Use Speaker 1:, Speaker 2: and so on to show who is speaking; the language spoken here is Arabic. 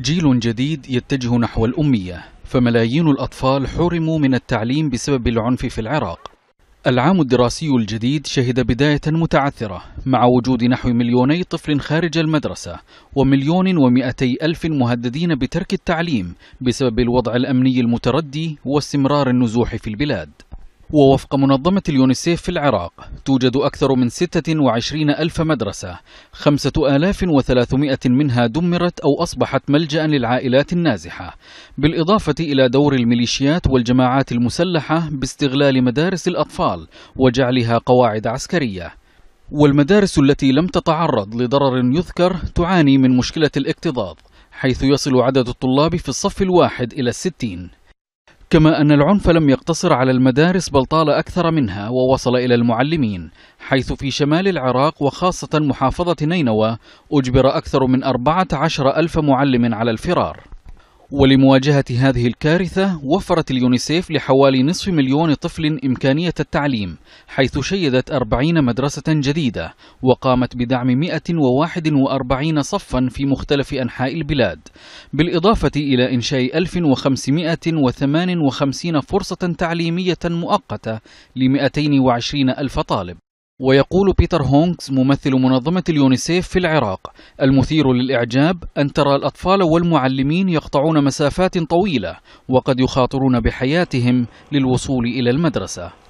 Speaker 1: جيل جديد يتجه نحو الأمية فملايين الأطفال حرموا من التعليم بسبب العنف في العراق. العام الدراسي الجديد شهد بداية متعثرة مع وجود نحو مليوني طفل خارج المدرسة ومليون ومئتي ألف مهددين بترك التعليم بسبب الوضع الأمني المتردي واستمرار النزوح في البلاد. ووفق منظمة اليونيسيف في العراق توجد أكثر من 26 ألف مدرسة 5300 منها دمرت أو أصبحت ملجأ للعائلات النازحة بالإضافة إلى دور الميليشيات والجماعات المسلحة باستغلال مدارس الأطفال وجعلها قواعد عسكرية. والمدارس التي لم تتعرض لضرر يذكر تعاني من مشكلة الاكتظاظ حيث يصل عدد الطلاب في الصف الواحد إلى الستين كما أن العنف لم يقتصر على المدارس بل طال أكثر منها ووصل إلى المعلمين حيث في شمال العراق وخاصة محافظة نينوى أجبر أكثر من 14 ألف معلم على الفرار. ولمواجهة هذه الكارثة وفرت اليونيسيف لحوالي نصف مليون طفل إمكانية التعليم حيث شيدت أربعين مدرسة جديدة وقامت بدعم 141 صفا في مختلف أنحاء البلاد بالإضافة إلى إنشاء 1558 فرصة تعليمية مؤقتة ل 220 ألف طالب. ويقول بيتر هونكس ممثل منظمة اليونيسيف في العراق المثير للإعجاب أن ترى الأطفال والمعلمين يقطعون مسافات طويلة وقد يخاطرون بحياتهم للوصول إلى المدرسة.